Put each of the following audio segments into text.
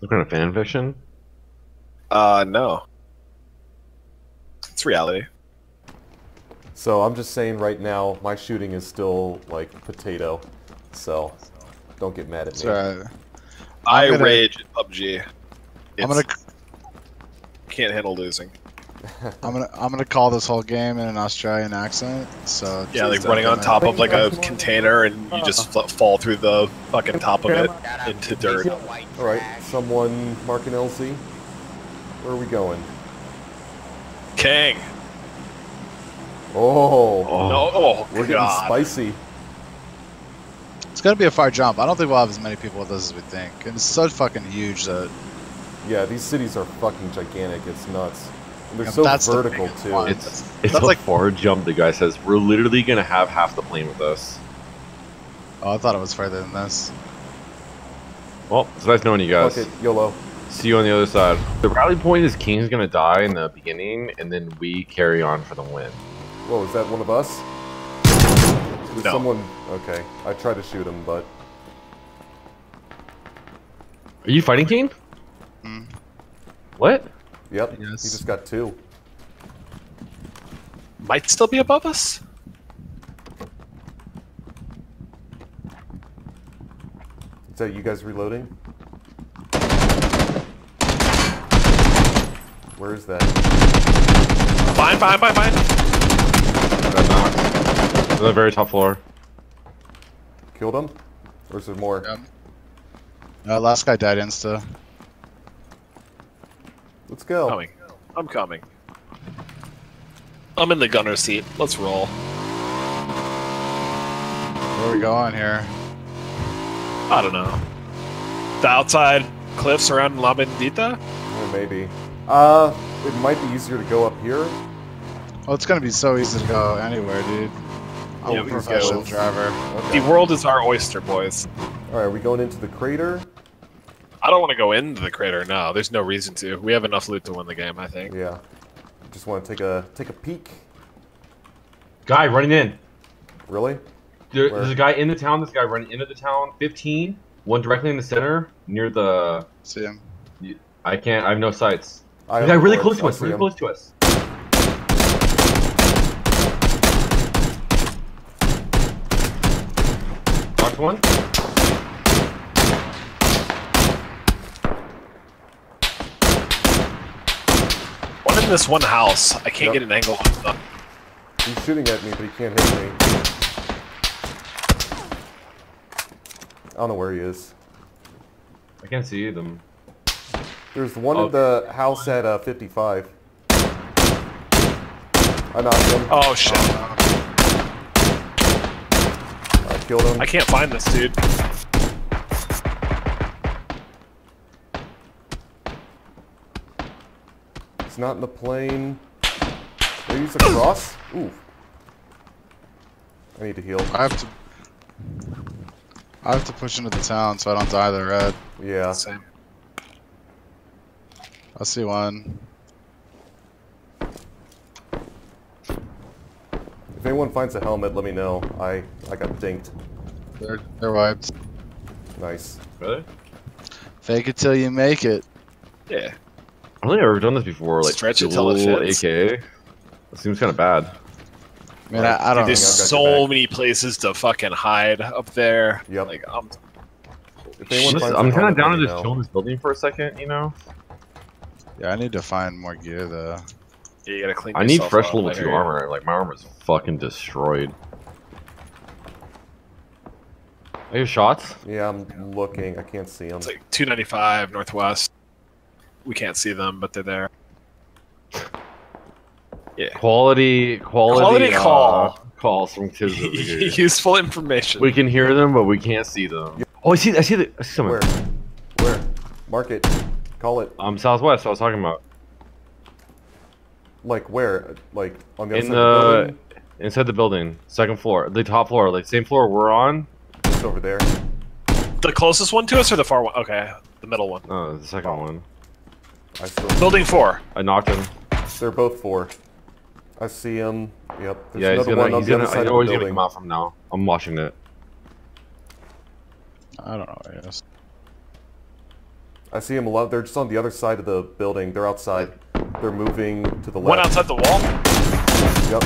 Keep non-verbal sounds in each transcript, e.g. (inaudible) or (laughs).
Some kind of fan fiction? Uh, no. It's reality. So I'm just saying right now, my shooting is still like potato. So don't get mad at me. alright. I gonna- rage at PUBG. I'm gonna can't handle losing. I'm gonna I'm gonna call this whole game in an Australian accent. So Yeah, like just running on top of like a container and you just fl- fall through the fucking top of it into dirt. All right, someone marking LZ. Where are we going? King. Oh, Oh, No, oh we're getting spicy. It's gonna be a far jump. I don't think we'll have as many people with us as we think. And it's so fucking huge that Yeah, these cities are fucking gigantic. It's nuts. And they're so that's vertical biggest too. one. It's it's That's a like- far jump. The guy says we're literally gonna have half the plane with us. oh, I thought it was further than this. Well, it's nice knowing you guys. Fuck it, YOLO. See you on the other side. The rally point is King's gonna die in the beginning, and then we carry on for the win. Whoa, is that one of us? There's No. someone. Okay, I tried to shoot him, but Are you fighting King? Hmm. What? Yep, Yes. he just got two. Might still be above us. Is that you guys reloading? Where is that? Fine, fine, fine, fine. That knocks. To the very top floor. Killed him? Or is there more? Yep. Uh, last guy died insta. Let's go. Coming. I'm coming. I'm in the gunner seat. Let's roll. Where we going here? I don't know. The outside cliffs around La Bendita? Or maybe. Uh, it might be easier to go up here. Well, it's gonna be so easy to go anywhere, dude. I'm Yeah, a professional driver. Okay. The world is our oyster, boys. All right, are we going into the crater? I don't want to go into the crater now. There's no reason to. We have enough loot to win the game, I think. Yeah. Just want to take a take a peek. Guy running in. Really? There, there's a guy in the town. This guy running into the town. 15. One directly in the center near the. See him. I can't. I have no sights. I The guy really close to us. Really him. close to us. Knocked one. In this one house. I can't Yep. get an angle on the. He's shooting at me, but he can't hit me. I don't know where he is. I can't see them. There's the one Oh. at the house at uh, 55. I knocked him. Oh shit! I killed him. I can't find this dude. He's not in the plane. Maybe he's across? Ooh. I need to heal. I have to. I have to push into the town so I don't die to the red. Yeah. Same. I see one. If anyone finds a helmet, let me know. I I got dinked. They're they're wiped. Nice. Really? Fake it till you make it. Yeah. I don't think I've ever done this before. Like Stretch it till it fits. AKA. It seems kind of bad. Man, I, I don't. Dude, there's think I've got so your back. many places to fucking hide up there. Yep. Like, um, If anyone Listen, finds a I'm kind of down to just know. chill in this building for a second. You know. Yeah, I need to find more gear though. yeah, you gotta clean. I need fresh up. level two armor. Like my armor's fucking destroyed. Are your shots? Yeah, I'm looking. I can't see them. It's like 295 northwest. We can't see them, but they're there. Yeah. Quality, quality, Quality uh, call. calls from kids over here. (laughs) Useful information. we can hear them, but we can't see them. Oh, I see. I see the. I see someone. Where? Where? Mark it. Call it. Um, southwest. I was talking about Like where? Like on the other in side of the the building? inside the building, second floor, the top floor, like same floor we're on. Just over there. the closest one to us or the far one? Okay, the middle one. Oh, the second one. I still. Building four. I knocked him. They're both four. I see him. Yep. There's yeah, he's another gonna. one on He's the gonna. other I side know of he's the gonna building. come out from now. I'm watching it. I don't know. I guess. I see him a lot. They're just on the other side of the building. They're outside. They're moving to the left. One outside the wall. Yep.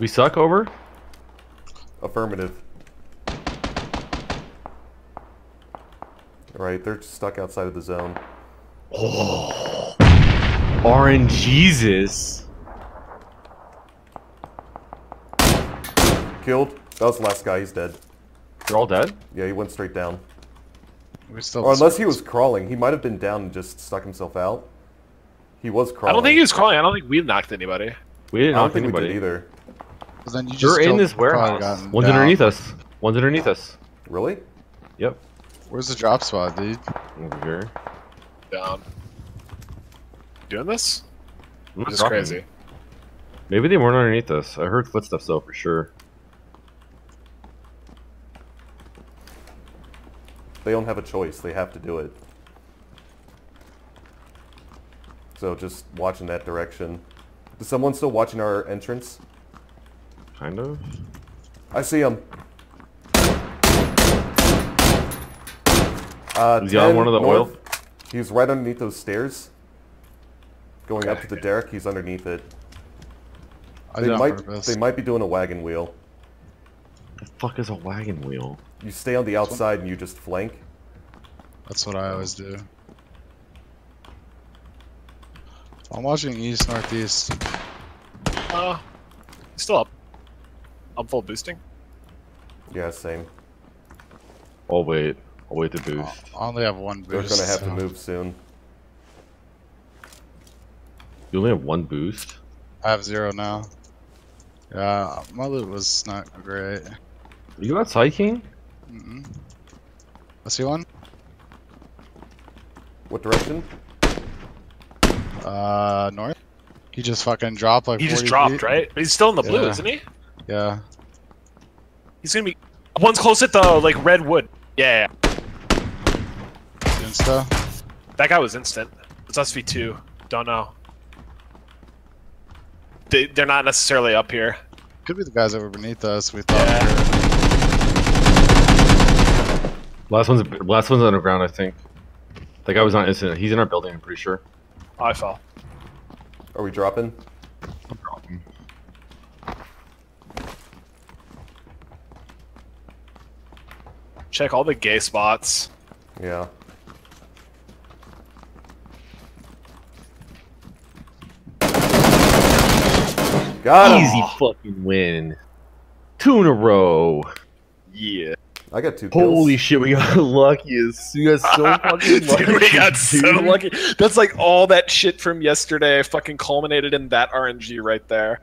We suck over? Affirmative. Right, they're stuck outside of the zone. Oh. RNGeezus Killed. That was the last guy. He's dead. They're all dead? Yeah, he went straight down. We still. Or unless he was crawling. He might have been down and just stuck himself out. He was crawling. I don't think he was crawling. I don't think we knocked anybody. We didn't I don't knock think we anybody. did either. Then you just They're in this warehouse. One's down. underneath us. One's underneath us. Really? Yep. Where's the drop spot, dude? Over here. Down. Doing this? I'm This is crazy. Maybe they weren't underneath us. I heard footsteps though for sure. They don't have a choice. They have to do it. So just watch in that direction. Is someone still watching our entrance? Kind of. I see him. Uh, Is he on one of the north. oil? He's right underneath those stairs. Going up to the derrick, he's underneath it. I They might, purpose. they might be doing a wagon wheel. The fuck is a wagon wheel? You stay on the outside and you just flank. That's what I always do. I'm watching east northeast. Uh, still up. I'm full boosting. Yeah, same. Oh wait. I'll wait to boost. I only have one boost. They're gonna have to move soon. You only have one boost? I have zero now. Yeah, my loot was not great. You outside, King? Mm-mm. I see one. What direction? Uh, north. He just fucking dropped like. He just dropped, feet. right? But he's still in the blue, Yeah. isn't he? Yeah. He's gonna be. One's close at the like red wood. Yeah, yeah. Insta. that guy was instant. It's us v two. Don't know. They they're not necessarily up here. Could be the guys that were beneath us. We thought. Yeah. Last one's last one's underground, I think. That guy was not instant. He's in our building, I'm pretty sure. Oh, I fell. Are we dropping? Check all the gay spots. Yeah. Got him! Easy fucking win. Two in a row. Yeah. I got two kills. Holy shit, we got (laughs) lucky. as- We got so (laughs) fucking lucky. Dude, we got so dude. lucky. That's like all that shit from yesterday fucking culminated in that RNG right there.